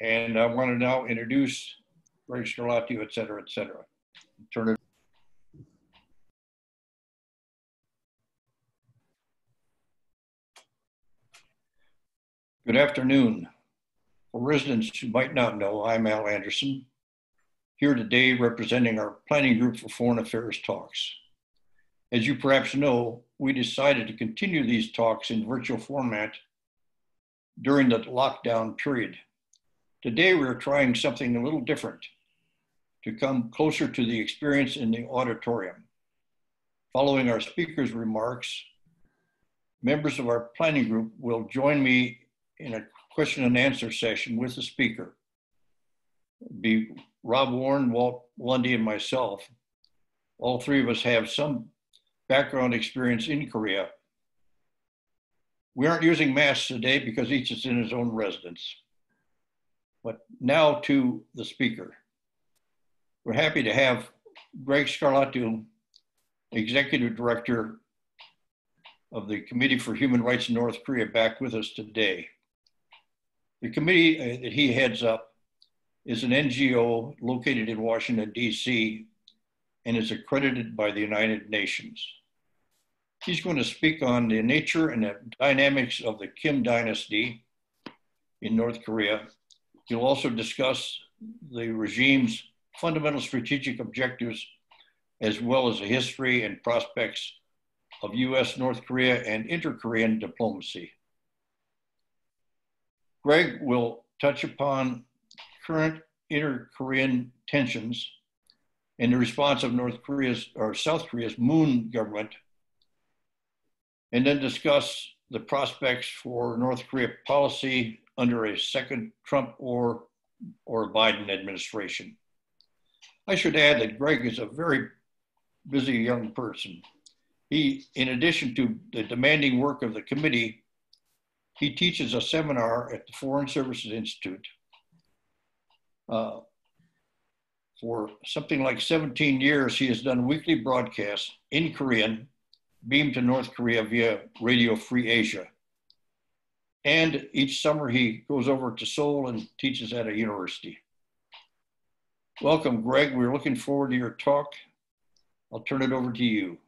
And I want to now introduce Greg Scarlatoiu, et cetera, et cetera. Turn it. Good afternoon. For residents who might not know, I'm Al Anderson, here today representing our planning group for foreign affairs talks. As you perhaps know, we decided to continue these talks in virtual format during the lockdown period. Today, we're trying something a little different to come closer to the experience in the auditorium. Following our speaker's remarks, members of our planning group will join me in a question and answer session with the speaker. Be Rob Warne, Walt Lundy, and myself. All three of us have some background experience in Korea. We aren't using masks today because each is in his own residence. But now to the speaker. We're happy to have Greg Scarlatoiu, Executive Director of the Committee for Human Rights in North Korea, back with us today. The committee uh, that he heads up is an NGO located in Washington, D.C., and is accredited by the United Nations. He's going to speak on the nature and the dynamics of the Kim dynasty in North Korea. He'll also discuss the regime's fundamental strategic objectives, as well as the history and prospects of US, North Korea, and inter Korean diplomacy. Greg will touch upon current inter Korean tensions and the response of North Korea's or South Korea's Moon government, and then discuss the prospects for North Korea policy under a second Trump or, or Biden administration. I should add that Greg is a very busy young person. He, in addition to the demanding work of the committee, he teaches a seminar at the Foreign Services Institute. Uh, for something like 17 years, he has done weekly broadcasts in Korean, beamed to North Korea via Radio Free Asia. And each summer he goes over to Seoul and teaches at a university. Welcome, Greg. We're looking forward to your talk. I'll turn it over to you.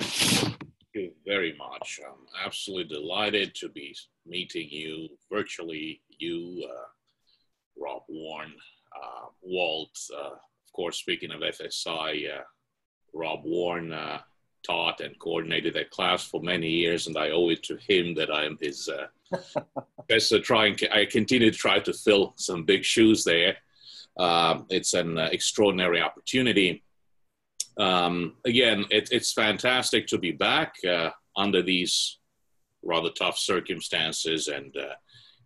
Thank you very much. I'm absolutely delighted to be meeting you virtually, you, uh, Rob Warne, uh, Walt, uh, of course, speaking of FSI, uh, Rob Warne uh, taught and coordinated that class for many years, and I owe it to him that I am his uh, best trying. I continue to try to fill some big shoes there. Um, it's an uh, extraordinary opportunity. Um, again, it, it's fantastic to be back uh, under these rather tough circumstances, and uh,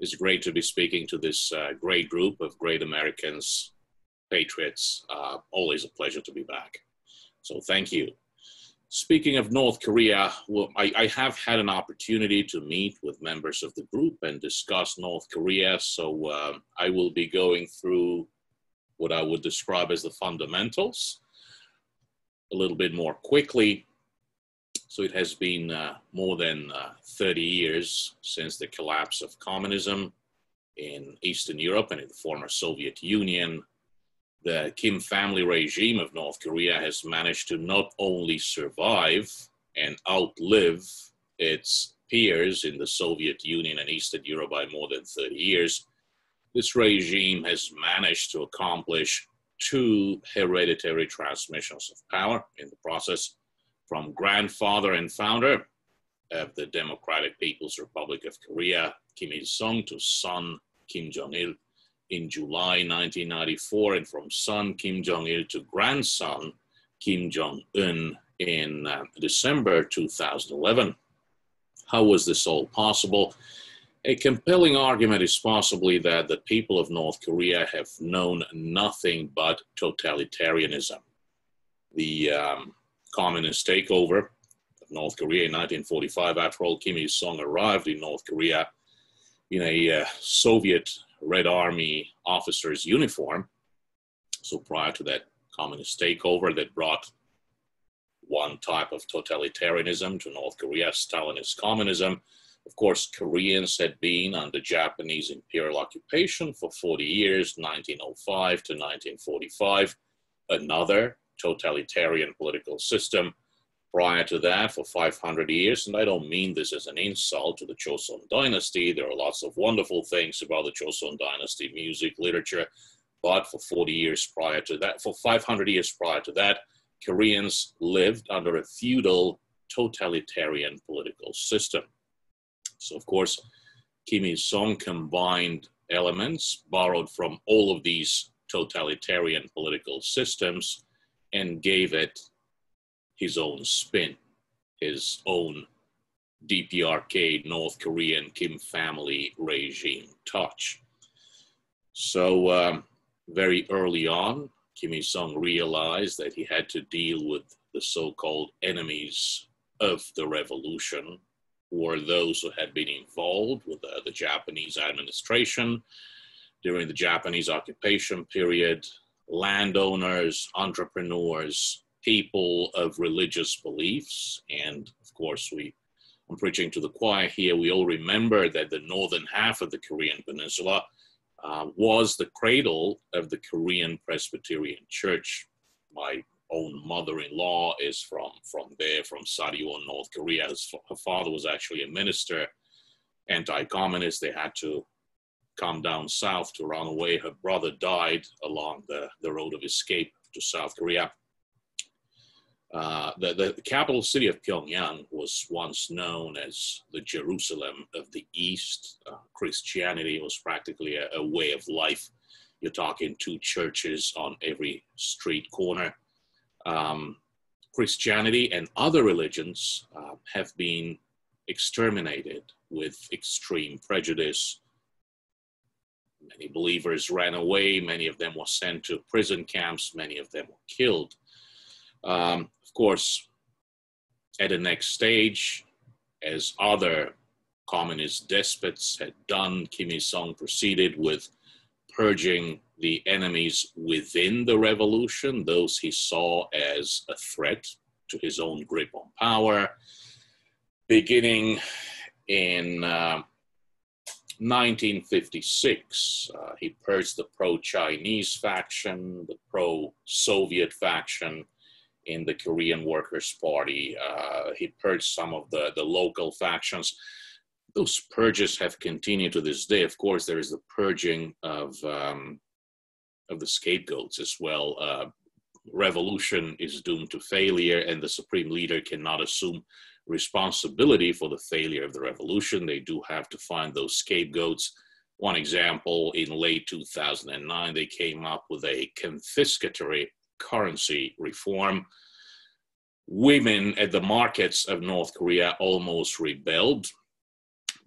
it's great to be speaking to this uh, great group of great Americans, patriots. Uh, always a pleasure to be back. So, thank you. Speaking of North Korea, well, I, I, have had an opportunity to meet with members of the group and discuss North Korea. So uh, I will be going through what I would describe as the fundamentals a little bit more quickly. So it has been uh, more than uh, 30 years since the collapse of communism in Eastern Europe and in the former Soviet Union. The Kim family regime of North Korea has managed to not only survive and outlive its peers in the Soviet Union and Eastern Europe by more than 30 years, this regime has managed to accomplish two hereditary transmissions of power in the process from grandfather and founder of the Democratic People's Republic of Korea, Kim Il sung, to son Kim Jong il in July 1994, and from son Kim Jong il to grandson Kim Jong un in uh, December 2011. How was this all possible? A compelling argument is possibly that the people of North Korea have known nothing but totalitarianism. The um, communist takeover of North Korea in 1945, after all, Kim Il sung arrived in North Korea in a uh, Soviet Red Army officer's uniform. So prior to that communist takeover that brought one type of totalitarianism to North Korea, Stalinist communism, Of course, Koreans had been under Japanese imperial occupation for 40 years, 1905 to 1945, another totalitarian political system prior to that for 500 years. And I don't mean this as an insult to the Joseon dynasty. There are lots of wonderful things about the Joseon dynasty, music, literature. But for 40 years prior to that, for 500 years prior to that, Koreans lived under a feudal totalitarian political system. So, of course, Kim Il sung combined elements borrowed from all of these totalitarian political systems and gave it his own spin, his own DPRK North Korean Kim family regime touch. So, um, very early on, Kim Il sung realized that he had to deal with the so called enemies of the revolution, were those who had been involved with the, the Japanese administration during the Japanese occupation period, landowners, entrepreneurs, people of religious beliefs. And of course, we, I'm preaching to the choir here, we all remember that the northern half of the Korean peninsula uh, was the cradle of the Korean Presbyterian Church. My own mother-in-law is from from there, from Sariwon, North Korea. His, her father was actually a minister, anti-communist. They had to come down south to run away. Her brother died along the, the road of escape to South Korea. Uh, the, the capital city of Pyongyang was once known as the Jerusalem of the East. Uh, Christianity was practically a, a, way of life. You're talking two churches on every street corner. Um, Christianity and other religions uh, have been exterminated with extreme prejudice. Many believers ran away, many of them were sent to prison camps, many of them were killed. Um, course, at the next stage, as other communist despots had done, Kim Il sung proceeded with purging the enemies within the revolution, those he saw as a threat to his own grip on power. Beginning in uh, 1956, uh, he purged the pro Chinese faction, the pro Soviet faction, in the Korean Workers' Party. Uh, he purged some of the, the local factions. Those purges have continued to this day. Of course, there is the purging of um, of the scapegoats as well. Uh, revolution is doomed to failure, and the supreme leader cannot assume responsibility for the failure of the revolution. They do have to find those scapegoats. One example, in late 2009, they came up with a confiscatory currency reform. Women at the markets of North Korea almost rebelled.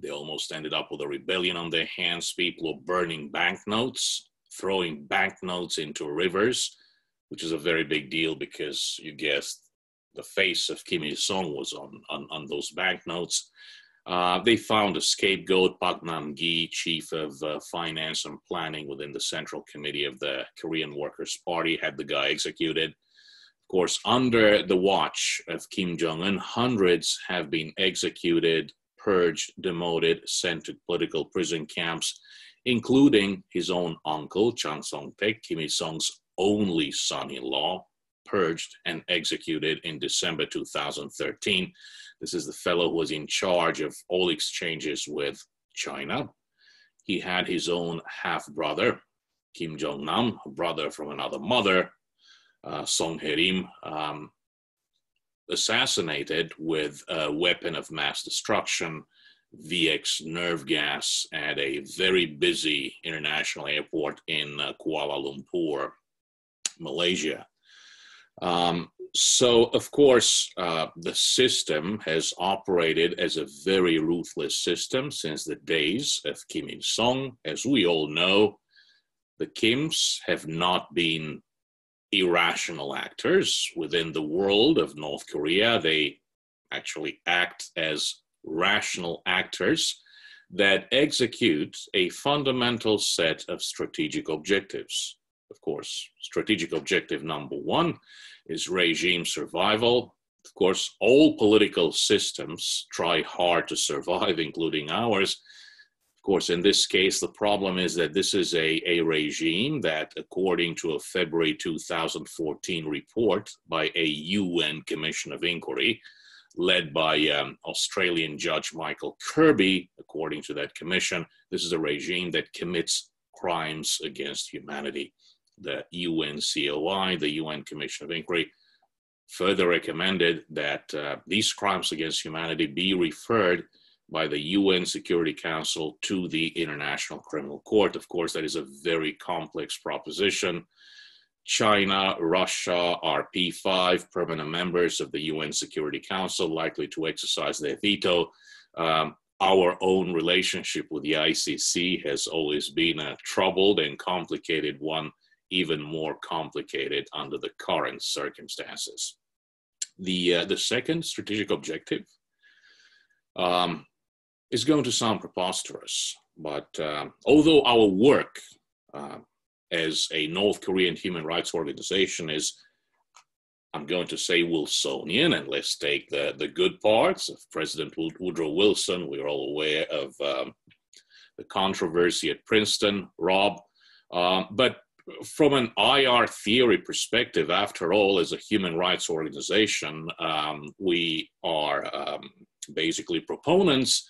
They almost ended up with a rebellion on their hands. People were burning banknotes, throwing banknotes into rivers, which is a very big deal because you guessed the face of Kim Il sung was on, on, on those banknotes. Uh, they found a scapegoat, Pak Nam Gi, chief of uh, finance and planning within the Central Committee of the Korean Workers' Party, had the guy executed. Of course, under the watch of Kim Jong un, hundreds have been executed, purged, demoted, sent to political prison camps, including his own uncle, Chang Song Taek, Kim Il sung's only son in law, purged and executed in December 2013 this is the fellow who was in charge of all exchanges with China. He had his own half brother, Kim Jong Nam, a brother from another mother, uh, Song Hye-rim, um, assassinated with a weapon of mass destruction, VX nerve gas, at a very busy international airport in uh, Kuala Lumpur, Malaysia. Um, so, of course, uh, the system has operated as a very ruthless system since the days of Kim Il sung. As we all know, the Kims have not been irrational actors within the world of North Korea. They actually act as rational actors that execute a fundamental set of strategic objectives. Of course, strategic objective number one is regime survival Of course, all political systems try hard to survive, including ours. Of course, in this case, the problem is that this is a, a regime that, according to a February 2014 report by a UN Commission of Inquiry, led by um, Australian Judge Michael Kirby, according to that commission, this is a regime that commits crimes against humanity. The UNCOI, the UN Commission of Inquiry, further recommended that uh, these crimes against humanity be referred by the UN Security Council to the International Criminal Court. Of course, that is a very complex proposition. China, Russia are P5 permanent members of the UN Security Council, likely to exercise their veto. Um, our own relationship with the ICC has always been a troubled and complicated one, even more complicated under the current circumstances. The, uh, the second strategic objective um, is going to sound preposterous, but uh, although our work uh, as a North Korean human rights organization is, I'm going to say Wilsonian, and let's take the, the good parts of President Woodrow Wilson. We're all aware of um, the controversy at Princeton, Rob. Um, but from an IR theory perspective, after all, as a human rights organization, um, we are um, basically proponents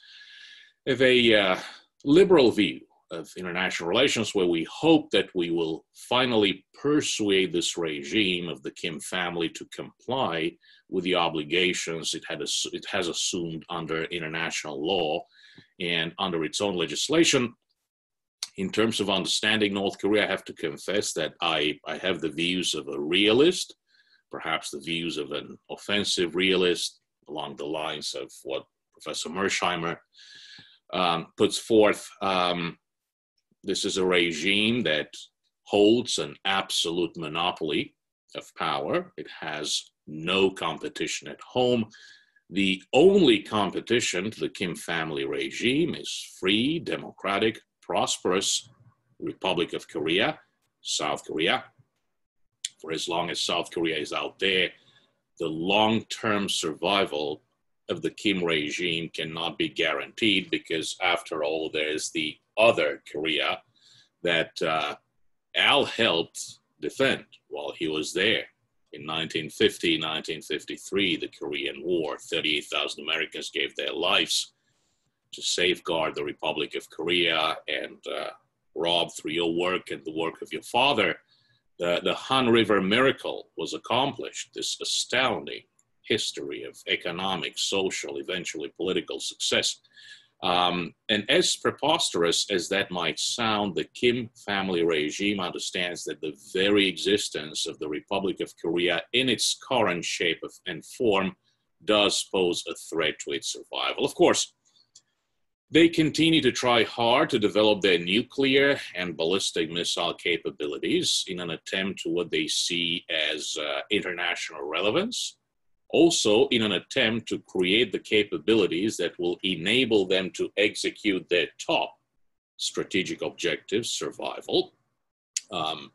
of a uh, liberal view of international relations where we hope that we will finally persuade this regime of the Kim family to comply with the obligations it, had, it has assumed under international law and under its own legislation. In terms of understanding North Korea, I have to confess that I, I have the views of a realist, perhaps the views of an offensive realist along the lines of what Professor Mearsheimer um, puts forth. Um, this is a regime that holds an absolute monopoly of power. It has no competition at home. The only competition to the Kim family regime is free, democratic, prosperous Republic of Korea, South Korea. For as long as South Korea is out there, the long term survival of the Kim regime cannot be guaranteed because, after all, there's the other Korea that uh, Al helped defend while he was there. In 1950, 1953, the Korean War, 38,000 Americans gave their lives to safeguard the Republic of Korea. And uh, Rob, through your work and the work of your father, the, the Han River miracle was accomplished, this astounding history of economic, social, eventually political success. Um, and as preposterous as that might sound, the Kim family regime understands that the very existence of the Republic of Korea in its current shape of, and form does pose a threat to its survival. Of course, they continue to try hard to develop their nuclear and ballistic missile capabilities in an attempt to what they see as uh, international relevance also in an attempt to create the capabilities that will enable them to execute their top strategic objectives, survival. Um,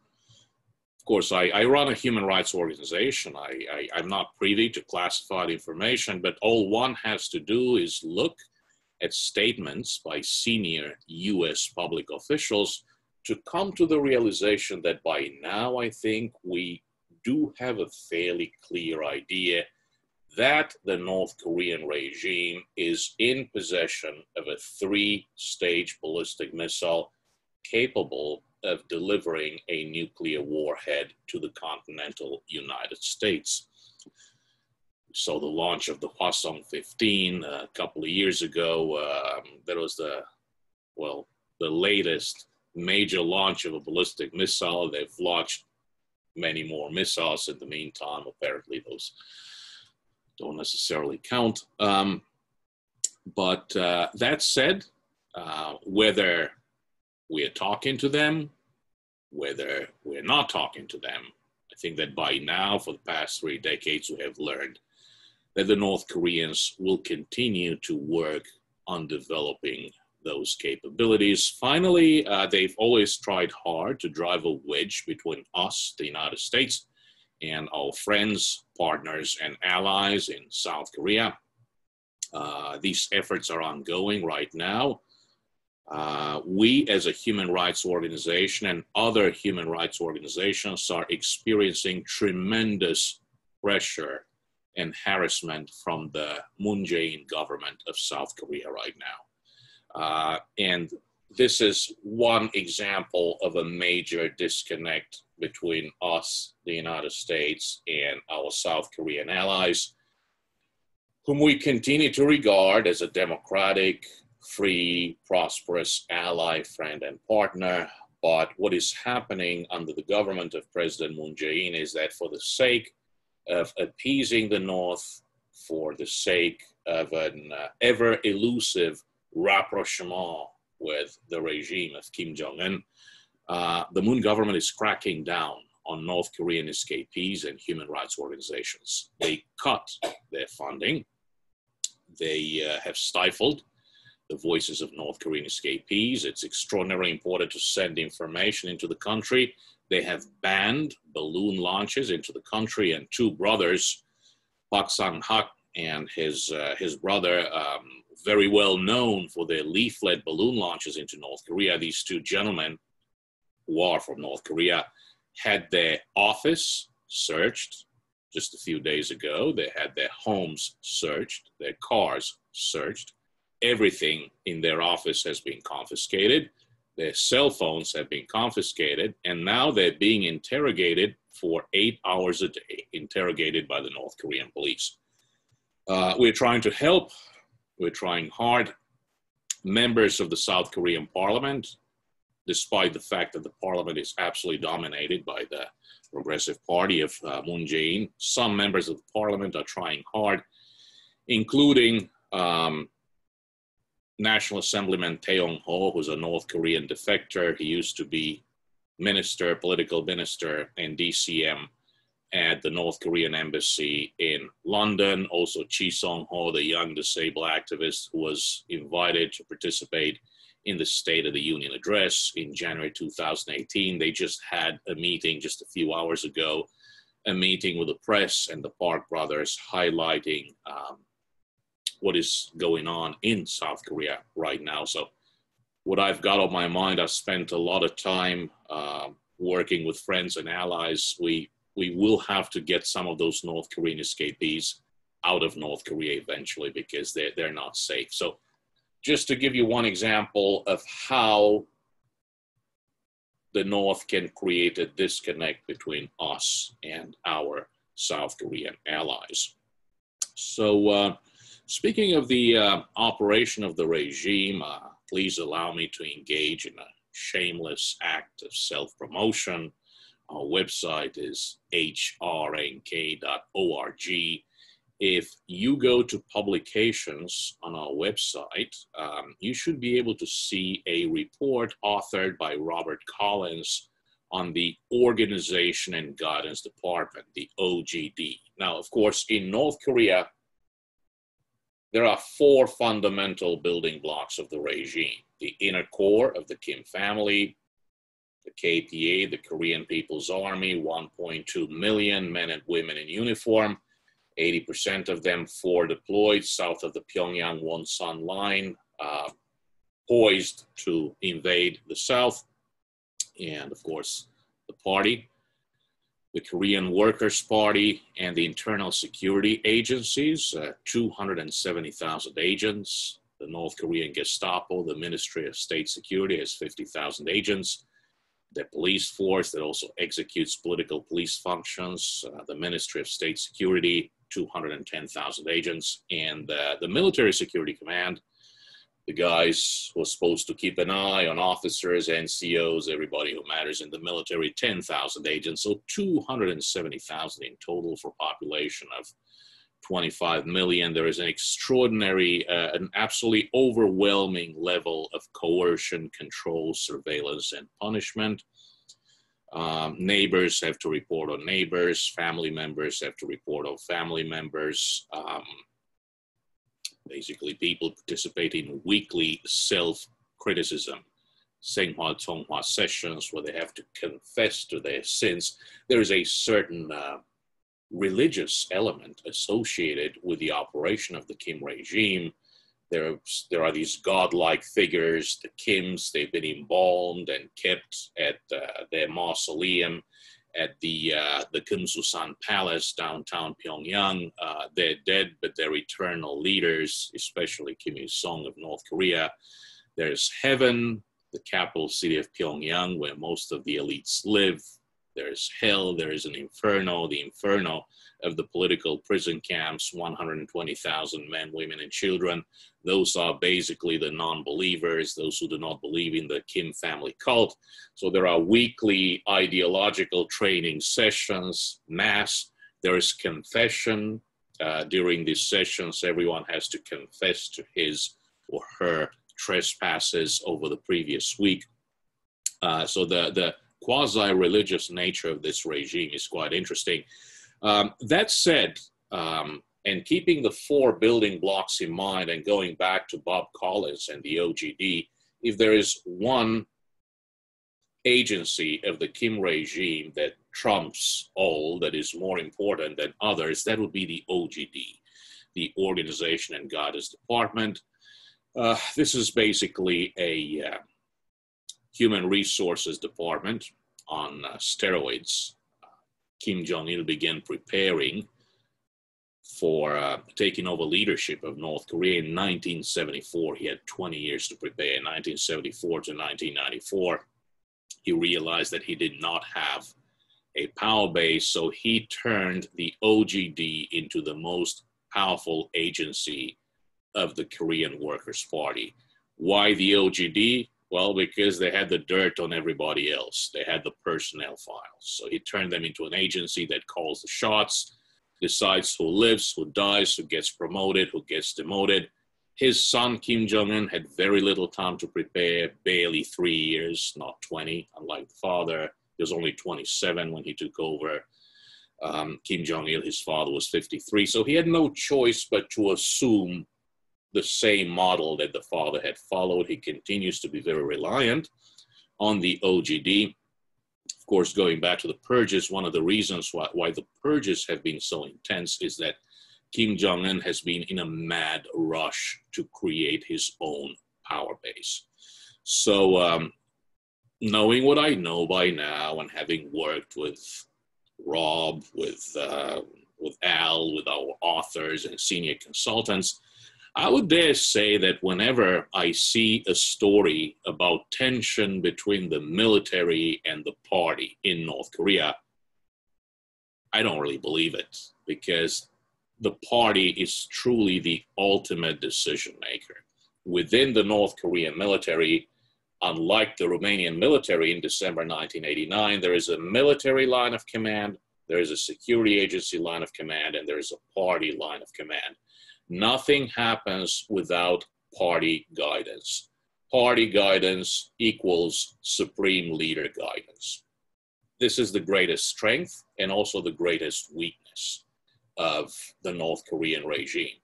of course, I, I, run a human rights organization. I, I, am not privy to classified information, but all one has to do is look at statements by senior US public officials to come to the realization that by now I think we do have a fairly clear idea that the North Korean regime is in possession of a three stage ballistic missile capable of delivering a nuclear warhead to the continental United States. So, the launch of the Hwasong 15 a couple of years ago, um, that was the, well, the latest major launch of a ballistic missile. They've launched many more missiles in the meantime. Apparently, those don't necessarily count. Um, but uh, that said, uh, whether we're talking to them, whether we're not talking to them, I think that by now, for the past three decades, we have learned that the North Koreans will continue to work on developing those capabilities. Finally, uh, they've always tried hard to drive a wedge between us, the United States, and our friends, partners, and allies in South Korea. Uh, these efforts are ongoing right now. Uh, we, as a human rights organization and other human rights organizations, are experiencing tremendous pressure and harassment from the Moon Jae-in government of South Korea right now. Uh, and this is one example of a major disconnect between us, the United States, and our South Korean allies, whom we continue to regard as a democratic, free, prosperous ally, friend, and partner. But what is happening under the government of President Moon Jae-in is that for the sake of appeasing the North, for the sake of an uh, ever elusive rapprochement with the regime of Kim Jong un, uh, the Moon government is cracking down on North Korean escapees and human rights organizations. They cut their funding, they uh, have stifled the voices of North Korean escapees. It's extraordinarily important to send information into the country. They have banned balloon launches into the country, and two brothers, Park Sang Hak and his uh, his brother, um, very well known for their leaflet balloon launches into North Korea. These two gentlemen, who are from North Korea, had their office searched just a few days ago. They had their homes searched, their cars searched. Everything in their office has been confiscated. Their cell phones have been confiscated, and now they're being interrogated for eight hours a day, interrogated by the North Korean police. Uh, we're trying to help we're trying hard. Members of the South Korean parliament, despite the fact that the parliament is absolutely dominated by the Progressive Party of uh, Moon Jae-in, some members of the parliament are trying hard, including um, National Assemblyman Tae ho who's a North Korean defector. He used to be minister, political minister, and DCM at the North Korean embassy in London. Also, Chi Song Ho, the young disabled activist who was invited to participate in the State of the Union address in January 2018. They just had a meeting just a few hours ago, a meeting with the press and the Park brothers highlighting um, what is going on in South Korea right now. So, what I've got on my mind, I've spent a lot of time uh, working with friends and allies. We we will have to get some of those North Korean escapees out of North Korea eventually because they're, they're not safe. So, just to give you one example of how the North can create a disconnect between us and our South Korean allies. So, uh, speaking of the uh, operation of the regime, uh, please allow me to engage in a shameless act of self promotion our website is hrnk.org. If you go to publications on our website, um, you should be able to see a report authored by Robert Collins on the Organization and Guidance Department, the OGD. Now, of course, in North Korea, there are four fundamental building blocks of the regime the inner core of the Kim family, the KPA, the Korean People's Army, 1.2 million men and women in uniform, 80% of them forward deployed south of the Pyongyang Wonsan line, uh, poised to invade the south. And of course, the party, the Korean Workers' Party, and the internal security agencies, uh, 270,000 agents. The North Korean Gestapo, the Ministry of State Security, has 50,000 agents the police force that also executes political police functions, uh, the Ministry of State Security, 210,000 agents, and uh, the Military Security Command, the guys who are supposed to keep an eye on officers, NCOs, everybody who matters in the military, 10,000 agents, so 270,000 in total for population of 25 million. There is an extraordinary, uh, an absolutely overwhelming level of coercion, control, surveillance, and punishment. Um, neighbors have to report on neighbors, family members have to report on family members. Um, basically, people participate in weekly self criticism Saenghwal Chonghwa sessions where they have to confess to their sins, there is a certain uh, religious element associated with the operation of the Kim regime. There, there are these godlike figures, the Kims, they've been embalmed and kept at uh, their mausoleum at the uh, the Kumsusan Palace downtown Pyongyang. Uh, they're dead, but they're eternal leaders, especially Kim Il Sung of North Korea. There's heaven, the capital city of Pyongyang, where most of the elites live. There's hell, there is an inferno, the inferno of the political prison camps 120,000 men, women, and children. Those are basically the non believers, those who do not believe in the Kim family cult. So there are weekly ideological training sessions, mass. There is confession. Uh, during these sessions, everyone has to confess to his or her trespasses over the previous week. Uh, so the, the quasi religious nature of this regime is quite interesting. Um, that said, um, and keeping the four building blocks in mind and going back to Bob Collins and the OGD, if there is one agency of the Kim regime that trumps all, that is more important than others, that would be the OGD, the Organization and Guidance Department. Uh, this is basically a uh, human resources department on uh, steroids. Kim Jong il began preparing for uh, taking over leadership of North Korea in 1974. He had 20 years to prepare. In 1974 to 1994, he realized that he did not have a power base, so he turned the OGD into the most powerful agency of the Korean Workers' Party. Why the OGD? Well, because they had the dirt on everybody else. They had the personnel files. So he turned them into an agency that calls the shots, decides who lives, who dies, who gets promoted, who gets demoted. His son, Kim Jong un, had very little time to prepare, barely three years, not 20, unlike the father. He was only 27 when he took over. Um, Kim Jong il, his father, was 53. So he had no choice but to assume the same model that the father had followed. He continues to be very reliant on the OGD. Of course, going back to the purges, one of the reasons why, why the purges have been so intense is that Kim Jong un has been in a mad rush to create his own power base. So, um, knowing what I know by now and having worked with Rob, with uh, with Al, with our authors and senior consultants, I would dare say that whenever I see a story about tension between the military and the party in North Korea, I don't really believe it because the party is truly the ultimate decision maker. Within the North Korean military, unlike the Romanian military in December 1989, there is a military line of command, there is a security agency line of command, and there is a party line of command Nothing happens without party guidance. Party guidance equals supreme leader guidance. This is the greatest strength and also the greatest weakness of the North Korean regime.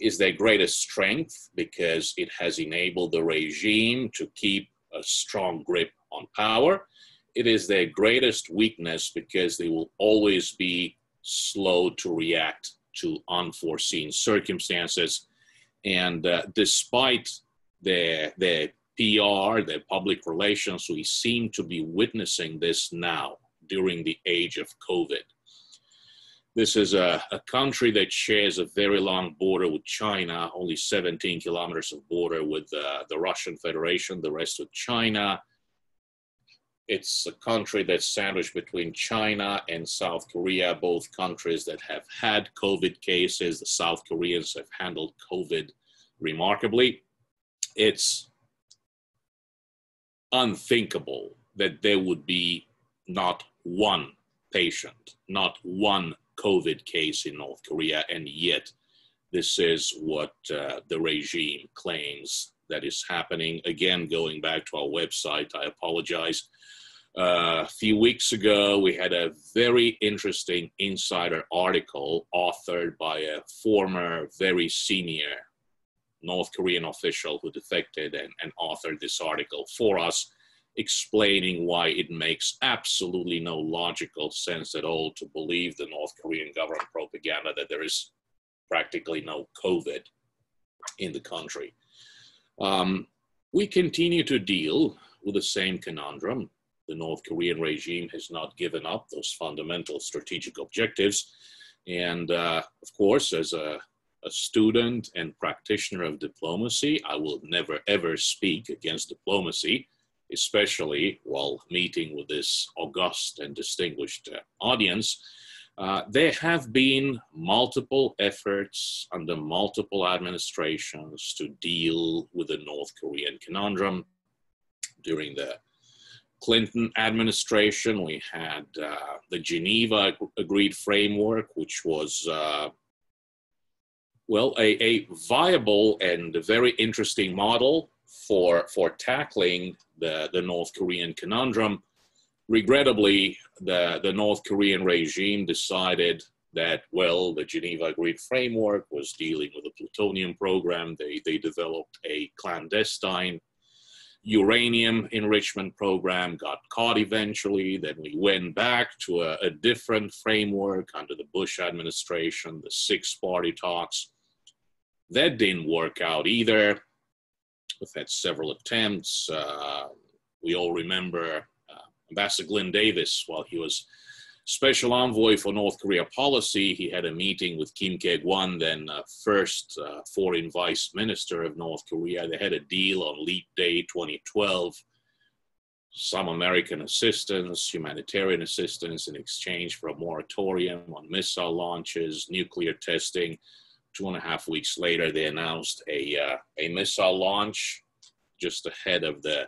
Is their greatest strength because it has enabled the regime to keep a strong grip on power. It is their greatest weakness because they will always be slow to react to unforeseen circumstances. And uh, despite their, their PR, the public relations, we seem to be witnessing this now during the age of COVID. This is a, a, country that shares a very long border with China, only 17 kilometers of border with uh, the Russian Federation, the rest with China it's a country that's sandwiched between China and South Korea, both countries that have had COVID cases. The South Koreans have handled COVID remarkably. It's unthinkable that there would be not one patient, not one COVID case in North Korea, and yet this is what uh, the regime claims that is happening. Again, going back to our website, I apologize. Uh, a few weeks ago, we had a very interesting insider article authored by a former, very senior North Korean official who defected and, and authored this article for us. explaining why it makes absolutely no logical sense at all to believe the North Korean government propaganda that there is practically no COVID in the country. Um, we continue to deal with the same conundrum. The North Korean regime has not given up those fundamental strategic objectives. And uh, of course, as a, a student and practitioner of diplomacy, I will never ever speak against diplomacy especially while meeting with this august and distinguished uh, audience, uh, there have been multiple efforts under multiple administrations to deal with the North Korean conundrum. During the Clinton administration, we had uh, the Geneva Agreed Framework, which was, uh, well, a, a viable and very interesting model for, for tackling the, the North Korean conundrum. Regrettably, the, the North Korean regime decided that, well, the Geneva Agreed Framework was dealing with a plutonium program. They, they developed a clandestine uranium enrichment program, got caught eventually. Then we went back to a, a different framework under the Bush administration, the six party talks. That didn't work out either. We've had several attempts. Uh, we all remember Ambassador Glyn Davies, while he was special envoy for North Korea policy, he had a meeting with Kim Kye-gwan, then uh, first uh, foreign vice minister of North Korea. They had a deal on Leap Day 2012, some American assistance, humanitarian assistance in exchange for a moratorium on missile launches, nuclear testing two and a half weeks later, they announced a, uh, a missile launch just ahead of the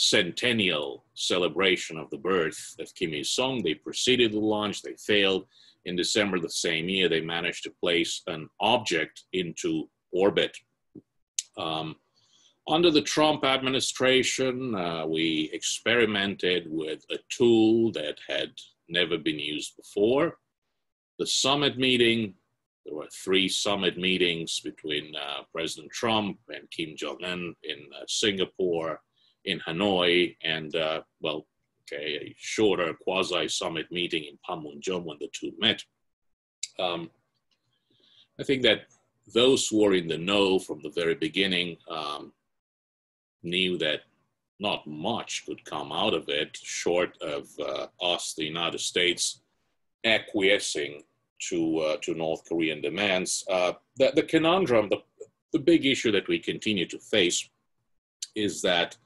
centennial celebration of the birth of Kim Il sung. They proceeded the launch, they failed. In December the same year, they managed to place an object into orbit. Um, under the Trump administration, uh, we experimented with a tool that had never been used before. The summit meeting there were three summit meetings between uh, President Trump and Kim Jong un in uh, Singapore, in Hanoi, and, uh, well, okay, a shorter quasi summit meeting in Panmunjom when the two met. Um, I think that those who were in the know from the very beginning um, knew that not much could come out of it short of uh, us, the United States, acquiescing to uh, to North Korean demands. Uh, the, the conundrum, the, the big issue that we continue to face is that,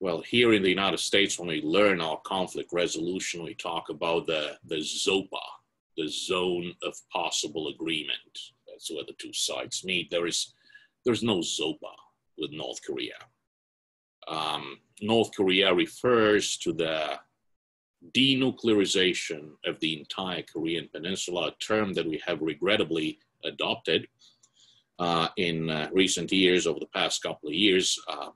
well, here in the United States, when we learn our conflict resolution, we talk about the, the ZOPA, the zone of possible agreement. That's where the two sides meet. There is there's no ZOPA with North Korea. Um, North Korea refers to the denuclearization of the entire Korean Peninsula, a term that we have regrettably adopted uh, in uh, recent years, over the past couple of years. Uh,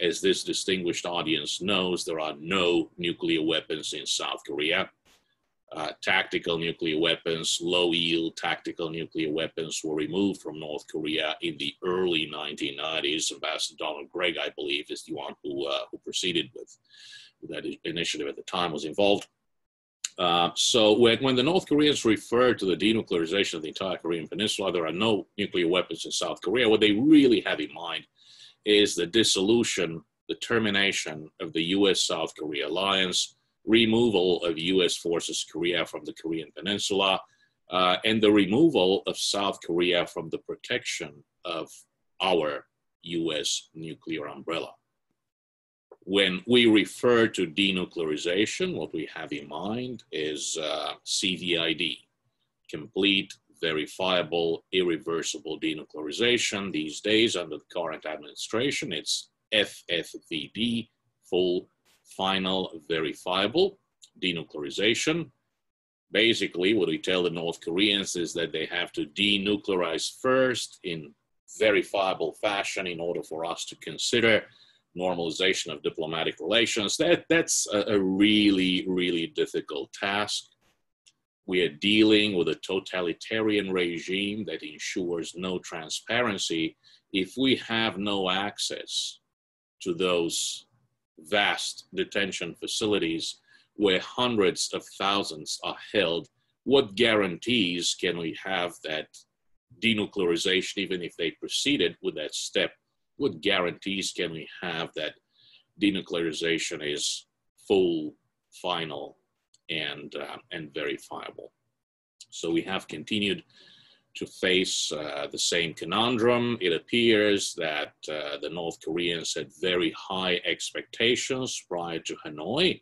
as this distinguished audience knows, there are no nuclear weapons in South Korea. Uh, tactical nuclear weapons, low yield tactical nuclear weapons were removed from North Korea in the early 1990s. Ambassador Donald Gregg, I believe, is the one who, uh, who proceeded with that initiative at the time was involved. Uh, so when, when the North Koreans refer to the denuclearization of the entire Korean Peninsula, there are no nuclear weapons in South Korea. What they really have in mind is the dissolution, the termination of the U.S.-South Korea alliance, removal of U.S. forces Korea from the Korean Peninsula, uh, and the removal of South Korea from the protection of our U.S. nuclear umbrella when we refer to denuclearization, what we have in mind is uh, CVID, complete, verifiable, irreversible denuclearization. These days, under the current administration, it's FFVD, full, final, verifiable denuclearization. Basically, what we tell the North Koreans is that they have to denuclearize first in verifiable fashion in order for us to consider normalization of diplomatic relations. That, that's a, a really, really difficult task. We are dealing with a totalitarian regime that ensures no transparency. If we have no access to those vast detention facilities where hundreds of thousands are held, what guarantees can we have that denuclearization, even if they proceeded with that step, what guarantees can we have that denuclearization is full, final, and, uh, and verifiable? So we have continued to face uh, the same conundrum. It appears that uh, the North Koreans had very high expectations prior to Hanoi.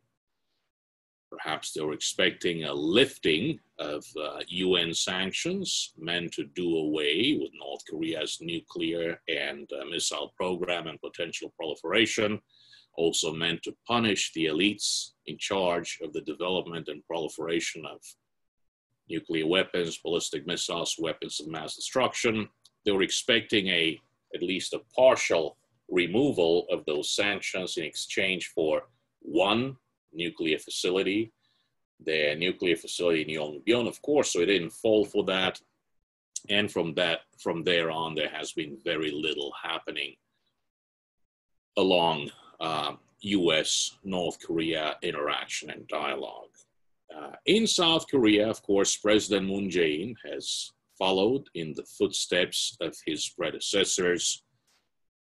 Perhaps they were expecting a lifting of uh, UN sanctions meant to do away with North Korea's nuclear and uh, missile program and potential proliferation, also meant to punish the elites in charge of the development and proliferation of nuclear weapons, ballistic missiles, weapons of mass destruction. They were expecting a at least a partial removal of those sanctions in exchange for one nuclear facility, their nuclear facility in Yongbyon, of course, so it didn't fall for that. And from that, from there on, there has been very little happening along U.S. North Korea interaction and dialogue. Uh, in South Korea, of course, President Moon Jae-in has followed in the footsteps of his predecessors.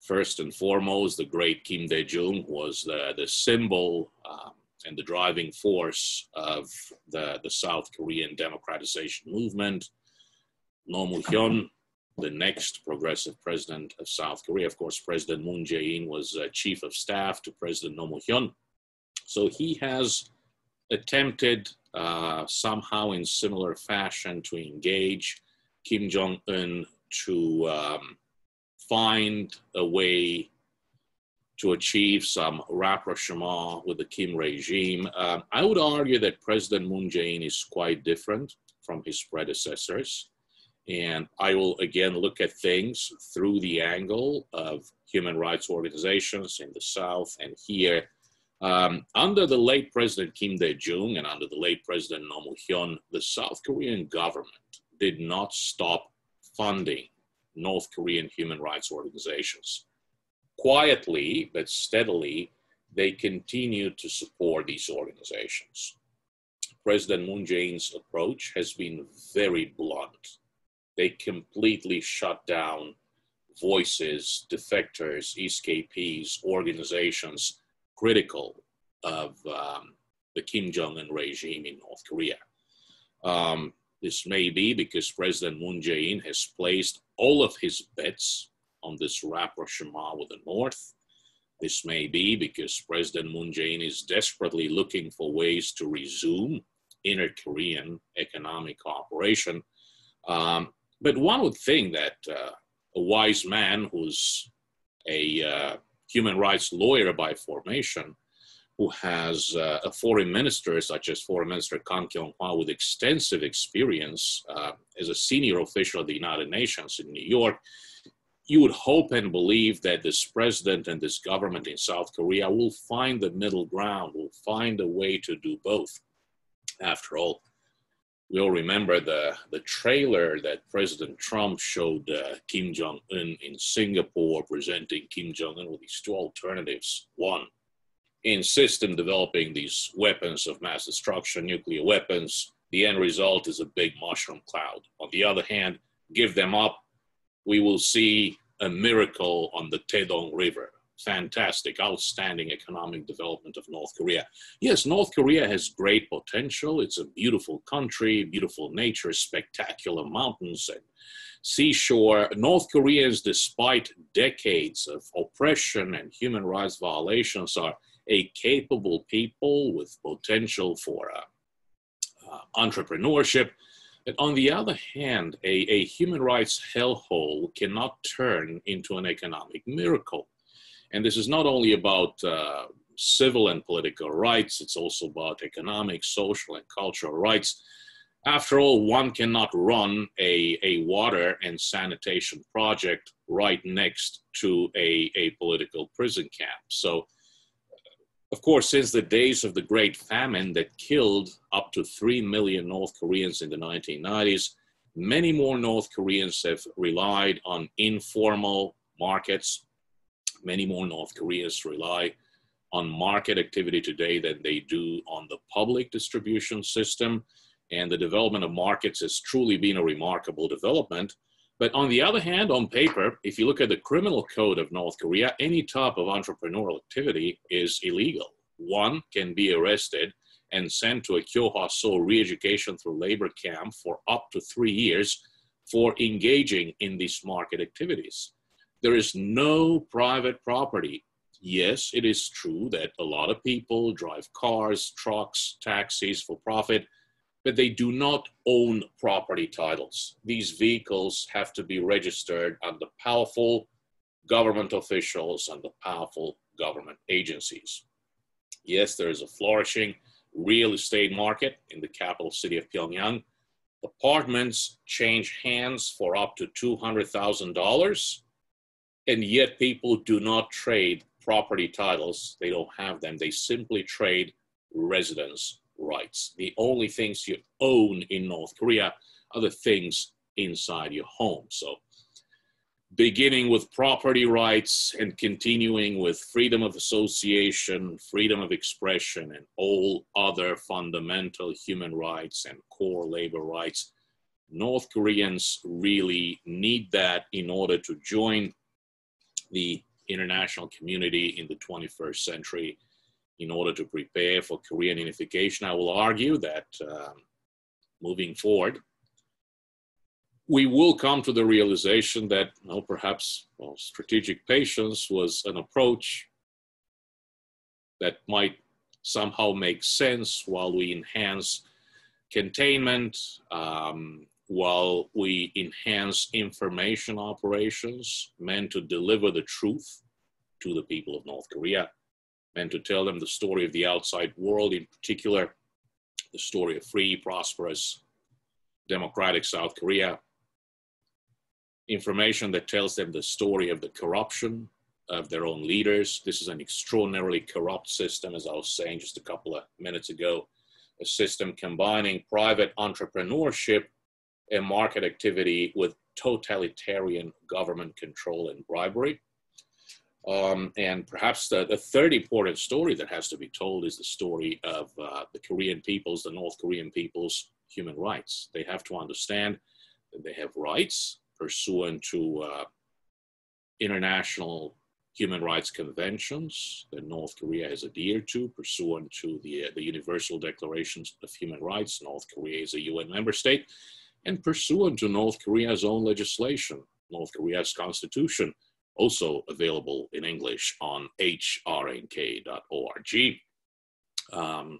First and foremost, the great Kim Dae-jung was the, the symbol um, and the driving force of the, the South Korean democratization movement. Roh Moo-hyun, the next progressive president of South Korea. Of course, President Moon Jae-in was uh, chief of staff to President Roh Moo-hyun. So he has attempted uh, somehow in similar fashion to engage Kim Jong un to um, find a way to achieve some rapprochement with the Kim regime. Um, I would argue that President Moon Jae-in is quite different from his predecessors. And I will again look at things through the angle of human rights organizations in the South and here um, under the late President Kim Dae-jung and under the late President Roh Moo-hyun, the South Korean government did not stop funding North Korean human rights organizations. Quietly but steadily, they continued to support these organizations. President Moon Jae-in's approach has been very blunt. They completely shut down voices, defectors, escapees, organizations critical of um, the Kim Jong un regime in North Korea. Um, this may be because President Moon Jae in has placed all of his bets on this rapprochement with the North. This may be because President Moon Jae in is desperately looking for ways to resume inter Korean economic cooperation. Um, but one would think that uh, a wise man who's a uh, human rights lawyer by formation who has uh, a foreign minister such as Foreign Minister Kang Kyung-hwa with extensive experience uh, as a senior official of the United Nations in New York, you would hope and believe that this president and this government in South Korea will find the middle ground, will find a way to do both. After all, we all remember the, the trailer that President Trump showed uh, Kim Jong un in Singapore, presenting Kim Jong un with these two alternatives. One, insist in developing these weapons of mass destruction, nuclear weapons. The end result is a big mushroom cloud. On the other hand, give them up, we will see a miracle on the Taedong River fantastic, outstanding economic development of North Korea. Yes, North Korea has great potential. It's a beautiful country, beautiful nature, spectacular mountains and seashore. North Koreans, despite decades of oppression and human rights violations, are a capable people with potential for uh, uh, entrepreneurship. But on the other hand, a, a human rights hellhole cannot turn into an economic miracle. And this is not only about uh, civil and political rights, it's also about economic, social, and cultural rights. After all, one cannot run a, a water and sanitation project right next to a, a political prison camp. So, of course, since the days of the Great Famine that killed up to 3 million North Koreans in the 1990s, many more North Koreans have relied on informal markets Many more North Koreans rely on market activity today than they do on the public distribution system. And the development of markets has truly been a remarkable development. But on the other hand, on paper, if you look at the criminal code of North Korea, any type of entrepreneurial activity is illegal. One can be arrested and sent to a Kyohwaso re-education through labor camp for up to three years for engaging in these market activities. There is no private property yes, it is true that a lot of people drive cars, trucks, taxis for profit, but they do not own property titles. These vehicles have to be registered under powerful government officials and the powerful government agencies. Yes, there is a flourishing real estate market in the capital city of Pyongyang. Apartments change hands for up to $200,000, and yet people do not trade property titles. They don't have them. They simply trade residence rights. The only things you own in North Korea are the things inside your home. So, beginning with property rights and continuing with freedom of association, freedom of expression, and all other fundamental human rights and core labor rights, North Koreans really need that in order to join the international community in the 21st century in order to prepare for Korean unification. I will argue that um, moving forward, we will come to the realization that perhaps well, strategic patience was an approach that might somehow make sense while we enhance containment, um, while we enhance information operations meant to deliver the truth to the people of North Korea, meant to tell them the story of the outside world, in particular, the story of free, prosperous, democratic South Korea, information that tells them the story of the corruption of their own leaders. This is an extraordinarily corrupt system, as I was saying just a couple of minutes ago, a system combining private entrepreneurship and market activity with totalitarian government control and bribery. Um, and perhaps the, the, third important story that has to be told is the story of uh, the Korean people's, the North Korean people's human rights. They have to understand that they have rights pursuant to uh, international human rights conventions that North Korea has adhered to, pursuant to the, uh, the Universal Declarations of Human Rights. North Korea is a UN member state and pursuant to North Korea's own legislation, North Korea's constitution, also available in English on hrnk.org. Um,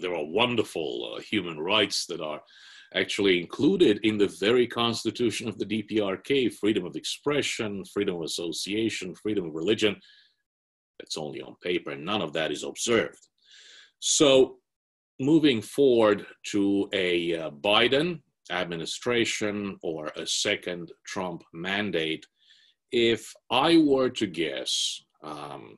there are wonderful uh, human rights that are actually included in the very constitution of the DPRK freedom of expression, freedom of association, freedom of religion. That's only on paper, none of that is observed. So, moving forward to a uh, Biden administration or a second Trump mandate, if I were to guess, um,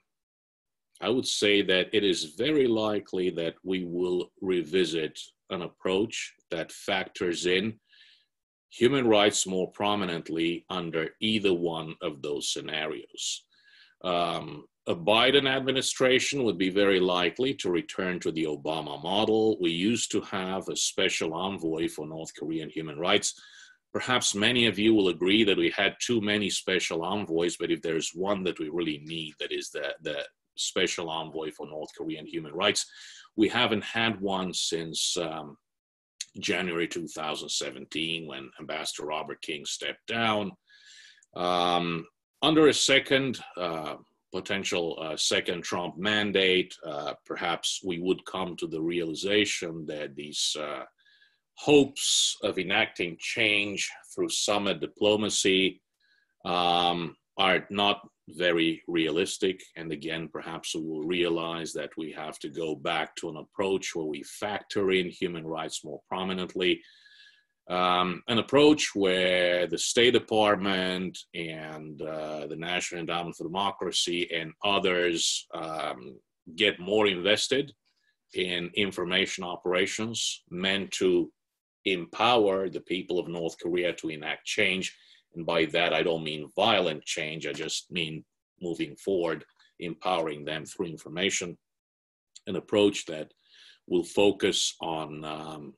I would say that it is very likely that we will revisit an approach that factors in human rights more prominently under either one of those scenarios. Um, a Biden administration would be very likely to return to the Obama model. We used to have a special envoy for North Korean human rights. Perhaps many of you will agree that we had too many special envoys, but if there's one that we really need, that is the, the special envoy for North Korean human rights. We haven't had one since um, January 2017 when Ambassador Robert King stepped down. Um, under a second uh, potential uh, second Trump mandate, uh, perhaps we would come to the realization that these uh, hopes of enacting change through summit diplomacy um, are not very realistic. And again, perhaps we will realize that we have to go back to an approach where we factor in human rights more prominently um, an approach where the State Department and uh, the National Endowment for Democracy and others um, get more invested in information operations meant to empower the people of North Korea to enact change. And by that, I don't mean violent change, I just mean moving forward, empowering them through information, an approach that will focus on um,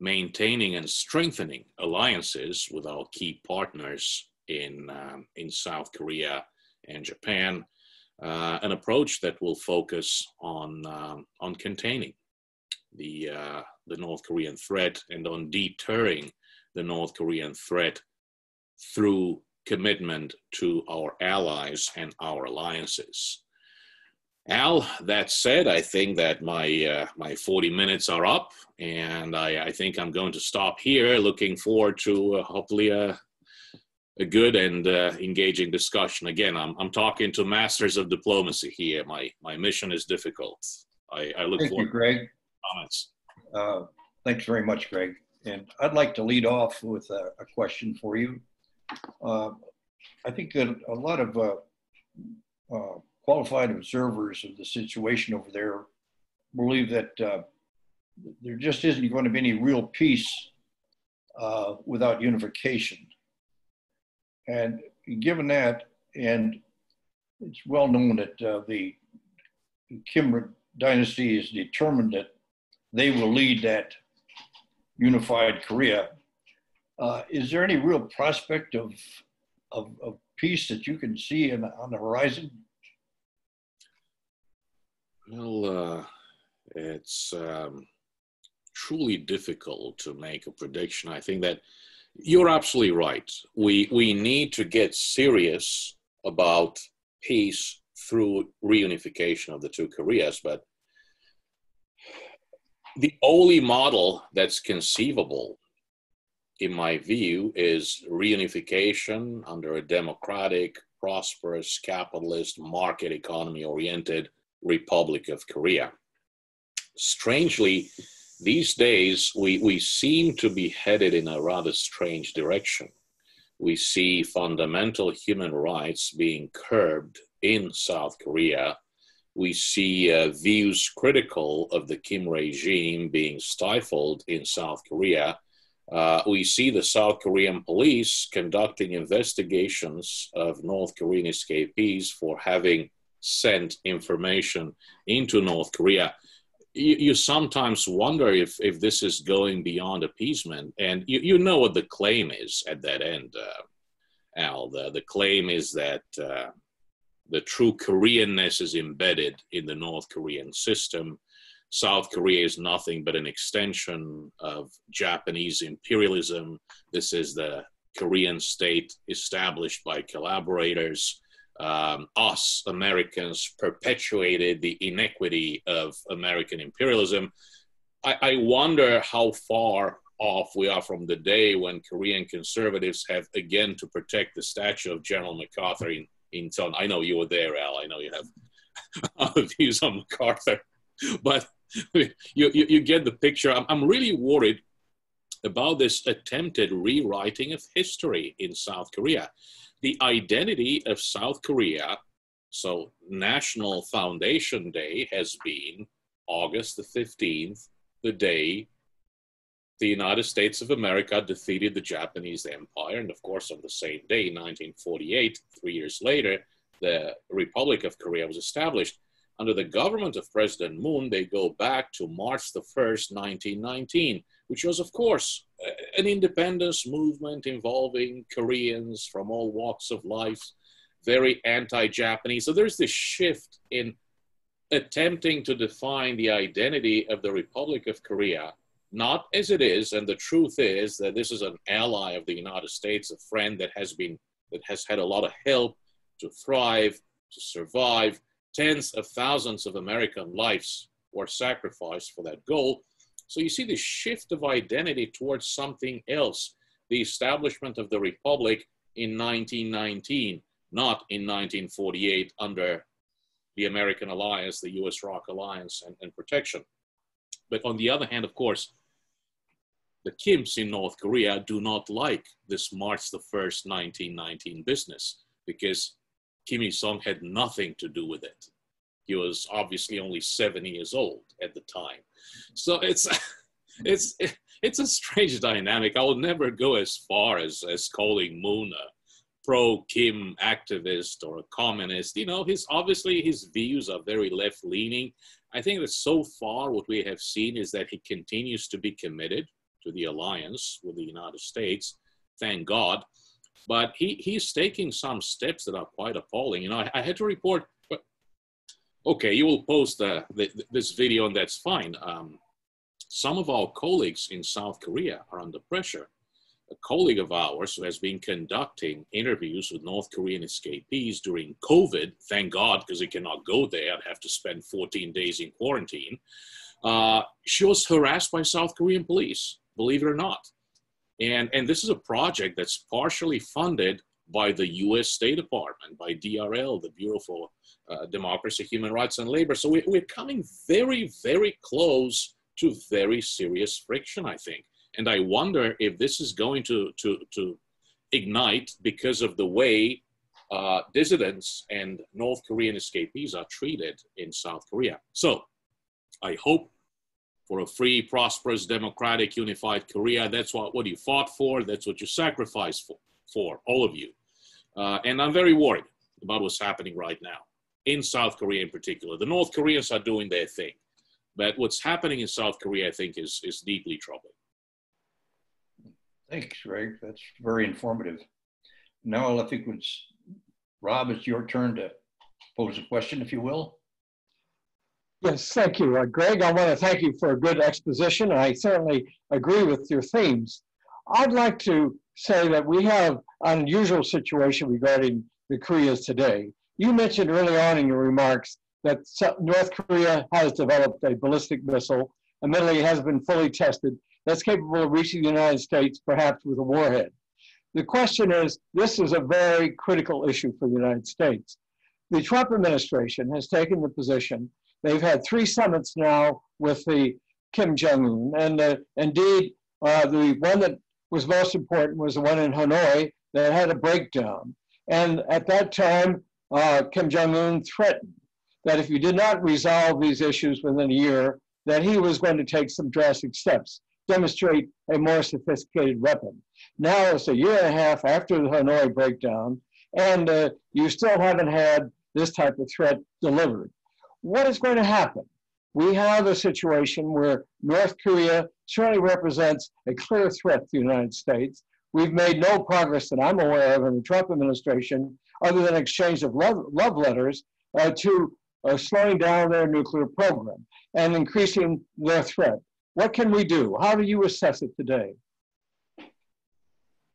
maintaining and strengthening alliances with our key partners in, um, in South Korea and Japan, uh, an approach that will focus on, um, on containing the, uh, the North Korean threat and on deterring the North Korean threat through commitment to our allies and our alliances. Al, that said, I think that my uh, my 40 minutes are up, and I, I, think I'm going to stop here. Looking forward to uh, hopefully a, a good and uh, engaging discussion. Again, I'm, I'm talking to masters of diplomacy here. My my mission is difficult. I, I look Thank forward you, Greg. to comments. Uh, thanks very much, Greg. And I'd like to lead off with a, a question for you. Uh, I think that a lot of uh, uh, qualified observers of the situation over there believe that uh, there just isn't going to be any real peace uh, without unification. And given that, and it's well known that uh, the Kim dynasty is determined that they will lead that unified Korea. Uh, is there any real prospect of, of, of peace that you can see in, on the horizon? Well, uh, it's um, truly difficult to make a prediction. I think that you're absolutely right. We we need to get serious about peace through reunification of the two Koreas, but the only model that's conceivable, in my view, is reunification under a democratic, prosperous, capitalist, market economy oriented Republic of Korea. Strangely, these days we, we seem to be headed in a rather strange direction. We see fundamental human rights being curbed in South Korea. We see uh, views critical of the Kim regime being stifled in South Korea. Uh, we see the South Korean police conducting investigations of North Korean escapees for having sent information into North Korea. You, you, sometimes wonder if, if this is going beyond appeasement. And you, you know what the claim is at that end, uh, Al. The, the claim is that uh, the true Koreanness is embedded in the North Korean system. South Korea is nothing but an extension of Japanese imperialism. This is the Korean state established by collaborators um, us Americans perpetuated the inequity of American imperialism. I, I, wonder how far off we are from the day when Korean conservatives have again to protect the statue of General MacArthur in, in Seoul. I know you were there, Al. I know you have views on MacArthur, but you, you, you get the picture. I'm, I'm really worried about this attempted rewriting of history in South Korea the identity of South Korea. So, National Foundation Day has been August the 15th, the day the United States of America defeated the Japanese Empire. And of course, on the same day, 1948, three years later, the Republic of Korea was established. Under the government of President Moon, they go back to March the 1st, 1919, which was, of course, an independence movement involving Koreans from all walks of life, very anti Japanese. So there's this shift in attempting to define the identity of the Republic of Korea, not as it is. And the truth is that this is an ally of the United States, a friend that has been, that has had a lot of help to thrive, to survive. Tens of thousands of American lives were sacrificed for that goal. So you see the shift of identity towards something else, the establishment of the Republic in 1919, not in 1948 under the American alliance, the US ROK alliance, and, and protection. But on the other hand, of course, the Kims in North Korea do not like this March the 1st, 1919 business because Kim Il sung had nothing to do with it. He was obviously only seven years old at the time. So it's it's it's a strange dynamic. I will never go as far as as calling Moon a pro Kim activist or a communist. You know, his obviously his views are very left leaning. I think that so far what we have seen is that he continues to be committed to the alliance with the United States. Thank God. But he, he's taking some steps that are quite appalling. You know, I, I had to report, okay, you will post the, this video and that's fine. Um, some of our colleagues in South Korea are under pressure. A colleague of ours who has been conducting interviews with North Korean escapees during COVID, thank God, because he cannot go there and have to spend 14 days in quarantine, uh, she was harassed by South Korean police, believe it or not. And, and this is a project that's partially funded by the US State Department, by DRL, the Bureau for uh, Democracy, Human Rights, and Labor. So we, we're coming very, very close to very serious friction, I think. And I wonder if this is going to, to, to ignite because of the way uh, dissidents and North Korean escapees are treated in South Korea. So I hope for a free, prosperous, democratic, unified Korea. That's what, what you fought for. That's what you sacrificed for, for all of you. Uh, and I'm very worried about what's happening right now in South Korea in particular. The North Koreans are doing their thing. But what's happening in South Korea, I think, is, is deeply troubling. Thanks, Greg. That's very informative. Now I think it's Rob, it's your turn to pose a question, if you will. Yes, thank you, uh, Greg. I want to thank you for a good exposition. I certainly agree with your themes. I'd like to say that we have an unusual situation regarding the Koreas today. You mentioned early on in your remarks that North Korea has developed a ballistic missile, admittedly it has been fully tested, that's capable of reaching the United States perhaps with a warhead. The question is, this is a very critical issue for the United States. The Trump administration has taken the position They've had three summits now with the Kim Jong Un, and uh, indeed, uh, the one that was most important was the one in Hanoi that had a breakdown. And at that time, uh, Kim Jong Un threatened that if you did not resolve these issues within a year, that he was going to take some drastic steps, demonstrate a more sophisticated weapon. Now it's a year and a half after the Hanoi breakdown, and uh, you still haven't had this type of threat delivered what is going to happen? We have a situation where North Korea certainly represents a clear threat to the United States. We've made no progress that I'm aware of in the Trump administration, other than exchange of love, love letters uh, to uh, slowing down their nuclear program and increasing their threat. What can we do? How do you assess it today?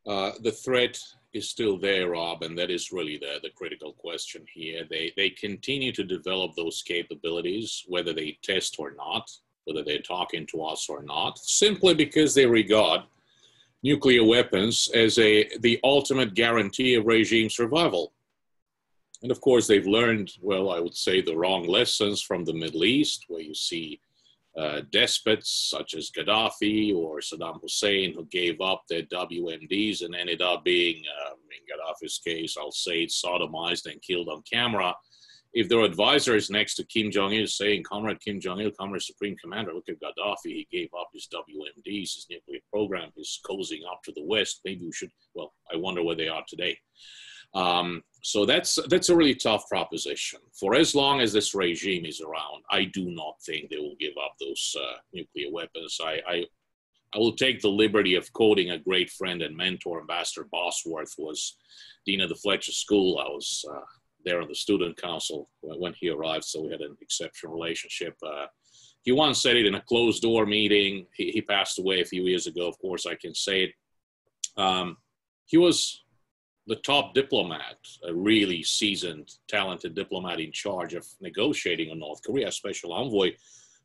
Uh, the threat is still there, Rob, and that is really the, the critical question here. They, they continue to develop those capabilities, whether they test or not, whether they're talking to us or not, simply because they regard nuclear weapons as a, the ultimate guarantee of regime survival. And of course, they've learned, well, I would say, the wrong lessons from the Middle East, where you see uh, despots such as Gaddafi or Saddam Hussein who gave up their WMDs and ended up being, uh, in Gaddafi's case, I'll say, sodomized and killed on camera. If their advisor is next to Kim Jong il saying, Comrade Kim Jong il, Comrade Supreme Commander, look at Gaddafi, he gave up his WMDs, his nuclear program, he's cozying up to the West. Maybe we should, well, I wonder where they are today. Um, so that's that's a really tough proposition. For as long as this regime is around, I do not think they will give up those uh, nuclear weapons. I, I, I will take the liberty of quoting a great friend and mentor, Ambassador Bosworth, was dean of the Fletcher School. I was uh, there on the student council when he arrived, so we had an exceptional relationship. Uh, he once said it in a closed door meeting. He, he, passed away a few years ago. Of course, I can say it. Um, he was the top diplomat, a really seasoned, talented diplomat in charge of negotiating on North Korea, special envoy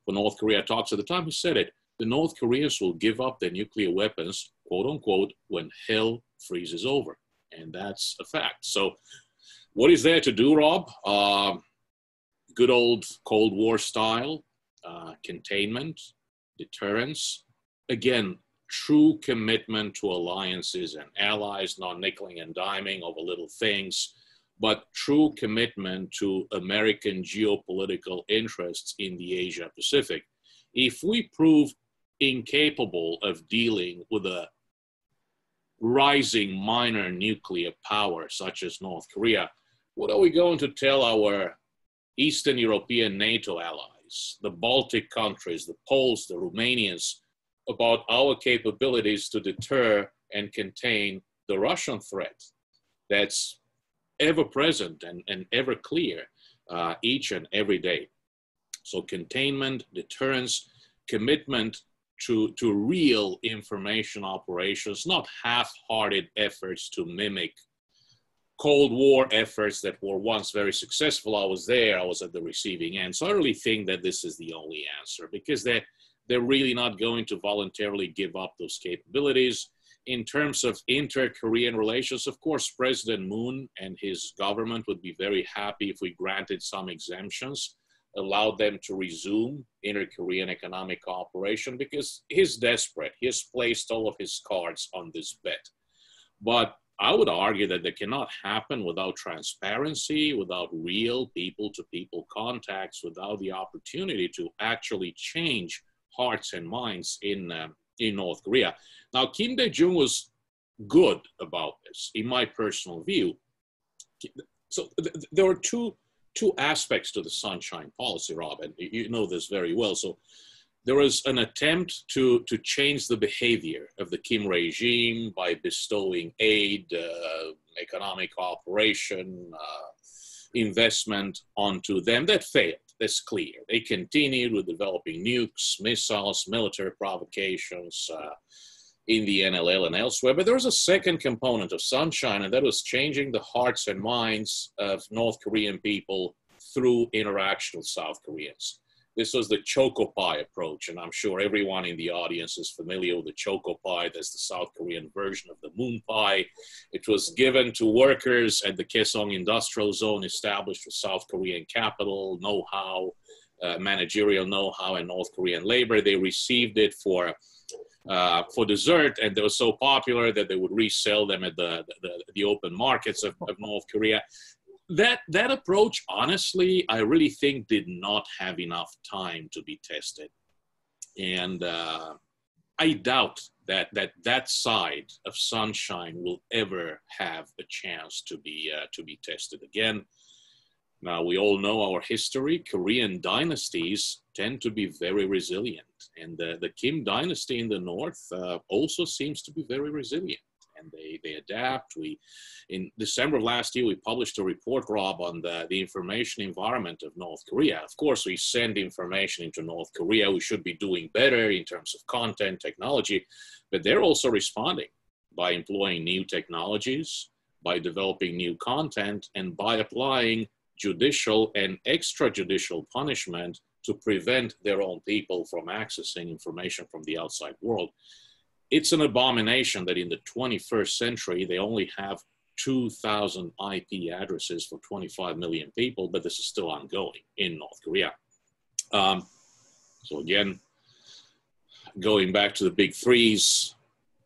for North Korea talks at the time, he said it, the North Koreans will give up their nuclear weapons, quote unquote, when hell freezes over. And that's a fact. So what is there to do, Rob? Uh, good old Cold War style, uh, containment, deterrence. Again, true commitment to alliances and allies, not nickeling and diming over little things, but true commitment to American geopolitical interests in the Asia Pacific. If we prove incapable of dealing with a rising minor nuclear power such as North Korea, what are we going to tell our Eastern European NATO allies, the Baltic countries, the Poles, the Romanians, about our capabilities to deter and contain the Russian threat that's ever present and, and ever clear uh, each and every day. So, containment, deterrence, commitment to, to real information operations, not half hearted efforts to mimic Cold War efforts that were once very successful. I was there, I was at the receiving end. So I really think that this is the only answer because they're, they're really not going to voluntarily give up those capabilities. In terms of inter Korean relations, of course, President Moon and his government would be very happy if we granted some exemptions allowed them to resume inter-Korean economic cooperation because he's desperate. He has placed all of his cards on this bet. But I would argue that that cannot happen without transparency, without real people to people contacts, without the opportunity to actually change hearts and minds in, uh, in North Korea. Now, Kim Dae Jung was good about this, in my personal view. So th- there were two two aspects to the sunshine policy, Rob, and you know this very well. So there was an attempt to, to change the behavior of the Kim regime by bestowing aid, uh, economic cooperation, uh, investment onto them. That failed. That's clear. They continued with developing nukes, missiles, military provocations. Uh, in the NLL and elsewhere. But there was a second component of sunshine, and that was changing the hearts and minds of North Korean people through interaction with South Koreans. This was the choco pie approach, and I'm sure everyone in the audience is familiar with the choco pie. That's the South Korean version of the moon pie. It was given to workers at the Kaesong Industrial Zone established for South Korean capital, know-how, uh, managerial know-how, and North Korean labor. They received it for uh, for dessert, and they were so popular that they would resell them at the the, the open markets of, of, North Korea. That that approach, honestly, I really think did not have enough time to be tested, and uh, I doubt that that that side of sunshine will ever have a chance to be uh, to be tested again. Now, we all know our history. Korean dynasties tend to be very resilient. And the, the Kim dynasty in the north uh, also seems to be very resilient. And they, they adapt. We, in December of last year, we published a report, Rob, on the, the information environment of North Korea. Of course, we send information into North Korea. We should be doing better in terms of content, technology, but they're also responding by employing new technologies, by developing new content, and by applying judicial and extrajudicial punishment to prevent their own people from accessing information from the outside world. It's an abomination that in the 21st century, they only have 2,000 IP addresses for 25 million people, but this is still ongoing in North Korea. Um, so, again, going back to the big threes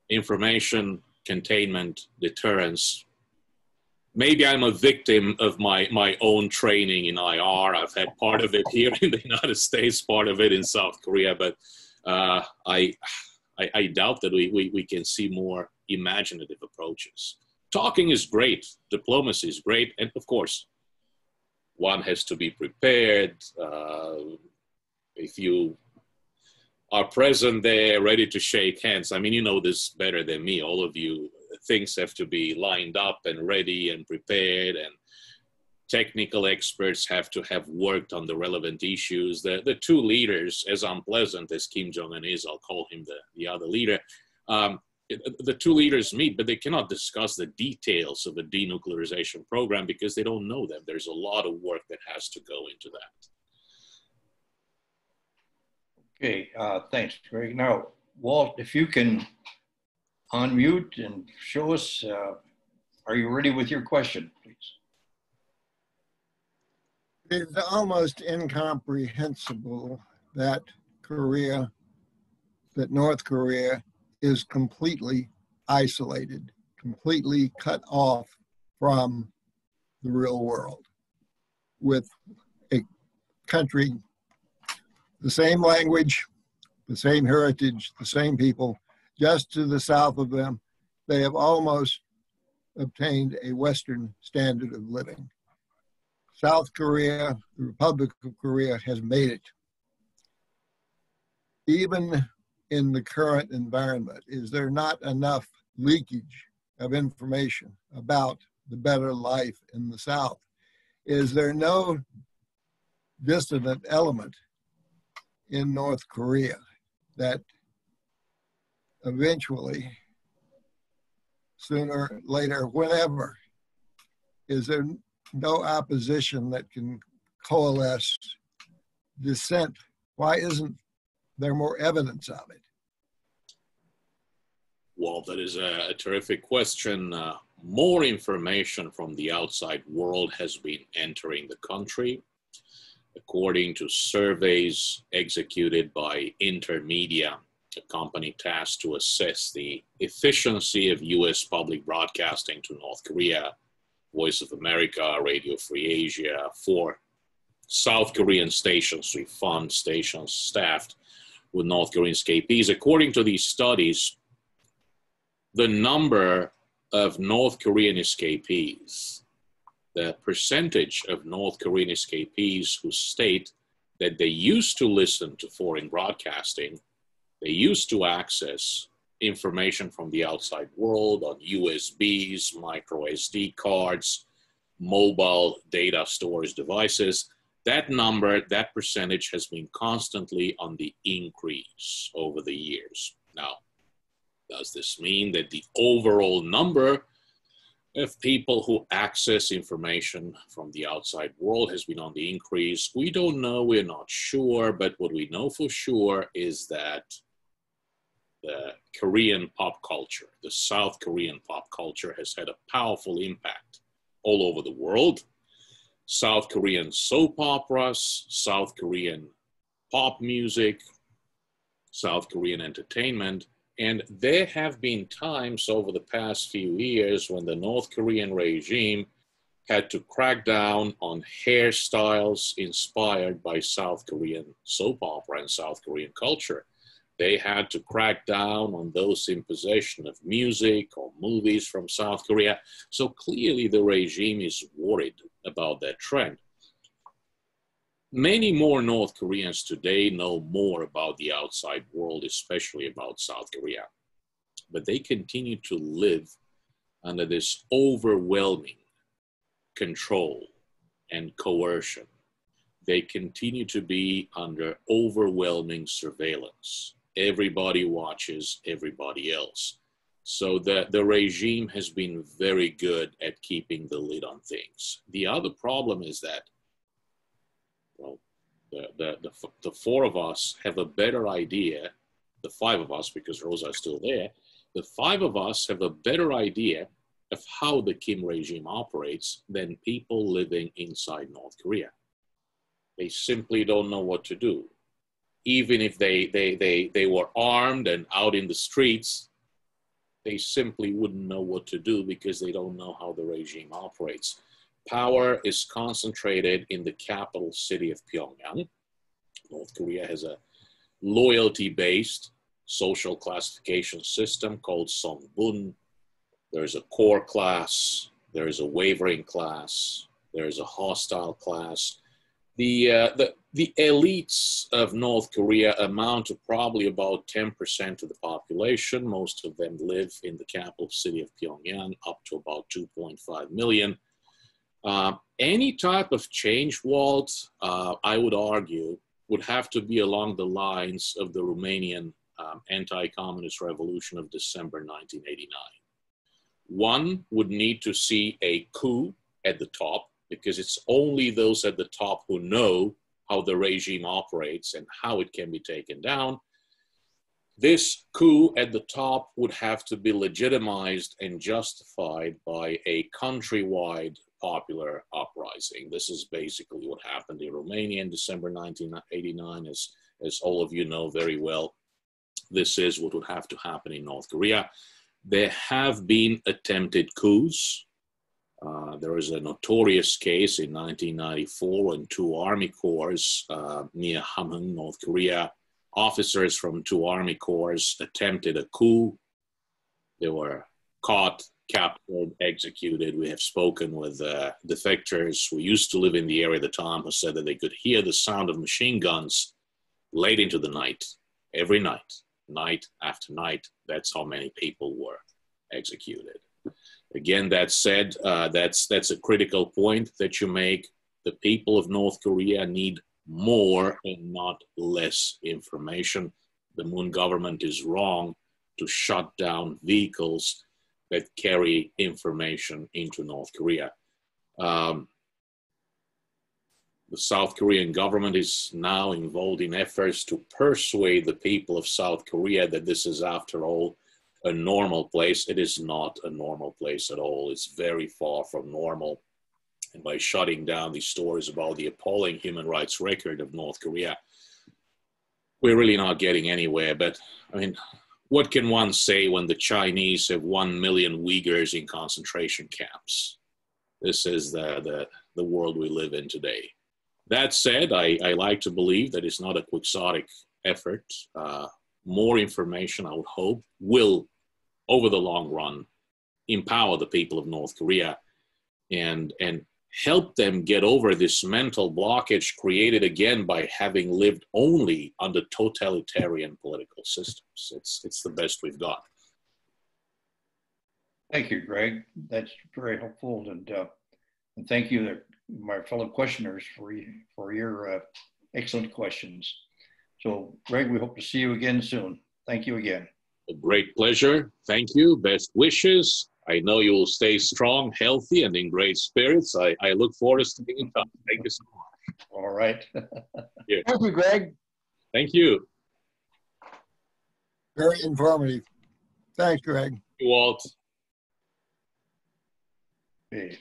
information, containment, deterrence, maybe I'm a victim of my my own training in IR. I've had part of it here in the United States, part of it in South Korea, but uh, I, I, I doubt that we, we we can see more imaginative approaches. Talking is great, diplomacy is great, and of course, one has to be prepared. Uh, if you are present there, ready to shake hands. I mean, you know this better than me. All of you things have to be lined up and ready and prepared and technical experts have to have worked on the relevant issues. The, the two leaders, as unpleasant as Kim Jong un is, I'll call him the, the other leader, um, the two leaders meet, but they cannot discuss the details of a denuclearization program because they don't know them. There's a lot of work that has to go into that. Okay, uh, thanks, Greg. Now, Walt, if you can unmute and show us, uh, are you ready with your question, please? It is almost incomprehensible that Korea, that North Korea is completely isolated, completely cut off from the real world with a country, the same language, the same heritage, the same people, just to the south of them. They have almost obtained a Western standard of living. South Korea, the Republic of Korea, has made it. Even in the current environment, is there not enough leakage of information about the better life in the South? Is there no dissident element in North Korea that eventually, sooner or later, whenever, is there no opposition that can coalesce dissent? Why isn't there more evidence of it? Well, that is a, terrific question. Uh, more information from the outside world has been entering the country. According to surveys executed by Intermedia, a company tasked to assess the efficiency of US public broadcasting to North Korea, Voice of America, Radio Free Asia, for South Korean stations, we fund stations staffed with North Korean escapees. According to these studies, the number of North Korean escapees, the percentage of North Korean escapees who state that they used to listen to foreign broadcasting, they used to access information from the outside world on USBs, micro SD cards, mobile data storage devices. That number, that percentage has been constantly on the increase over the years. Now, does this mean that the overall number of people who access information from the outside world has been on the increase? We don't know, we're not sure, but what we know for sure is that the Korean pop culture, the South Korean pop culture, has had a powerful impact all over the world. South Korean soap operas, South Korean pop music, South Korean entertainment and there have been times over the past few years when the North Korean regime had to crack down on hairstyles inspired by South Korean soap opera and South Korean culture. They had to crack down on those in possession of music or movies from South Korea. So clearly, the regime is worried about that trend. Many more North Koreans today know more about the outside world, especially about South Korea. But they continue to live under this overwhelming control and coercion. They continue to be under overwhelming surveillance. Everybody watches everybody else. So the, the regime has been very good at keeping the lid on things. The other problem is that well, the, the, the, the four of us have a better idea, the five of us, because Rosa is still there, the five of us have a better idea of how the Kim regime operates than people living inside North Korea. They simply don't know what to do. Even if they, they, they, they were armed and out in the streets, they simply wouldn't know what to do because they don't know how the regime operates power is concentrated in the capital city of Pyongyang. North Korea has a loyalty based social classification system called Songbun. There's a core class, there's a wavering class, there's a hostile class. The, uh, the, the elites of North Korea amount to probably about 10% of the population. Most of them live in the capital city of Pyongyang, up to about 2.5 million. Uh, any type of change, Walt, uh, I would argue, would have to be along the lines of the Romanian um, anti communist revolution of December 1989. One would need to see a coup at the top because it's only those at the top who know how the regime operates and how it can be taken down. This coup at the top would have to be legitimized and justified by a countrywide popular uprising. This is basically what happened in Romania in December 1989, as, as all of you know very well. This is what would have to happen in North Korea. There have been attempted coups. Uh, there is a notorious case in 1994 when two army corps uh, near Hamhung, North Korea, officers from two army corps attempted a coup. They were caught, captured, executed. We have spoken with uh, defectors who used to live in the area at the time who said that they could hear the sound of machine guns late into the night, every night, night after night. That's how many people were executed. Again, that said, uh, that's that's a critical point that you make. The people of North Korea need more and not less information. The Moon government is wrong to shut down vehicles that carry information into North Korea. Um, the South Korean government is now involved in efforts to persuade the people of South Korea that this is, after all, a normal place. It is not a normal place at all. It's very far from normal. And by shutting down these stories about the appalling human rights record of North Korea, we're really not getting anywhere. But I mean, what can one say when the Chinese have one million Uyghurs in concentration camps? This is the, the, the world we live in today. That said, I, I like to believe that it's not a quixotic effort. Uh, more information, I would hope, will, over the long run, empower the people of North Korea and, and help them get over this mental blockage created again by having lived only under totalitarian political systems. It's, it's the best we've got. Thank you, Greg. That's very helpful. And, uh, and thank you, my fellow questioners, for, for your uh, excellent questions. So, Greg, we hope to see you again soon. Thank you again. A great pleasure. Thank you. Best wishes. I know you will stay strong, healthy, and in great spirits. I, I look forward to staying in touch. Thank you so much. All right. Thank you, Greg. Thank you. Very informative. Thanks, Greg. You, Walt. Okay.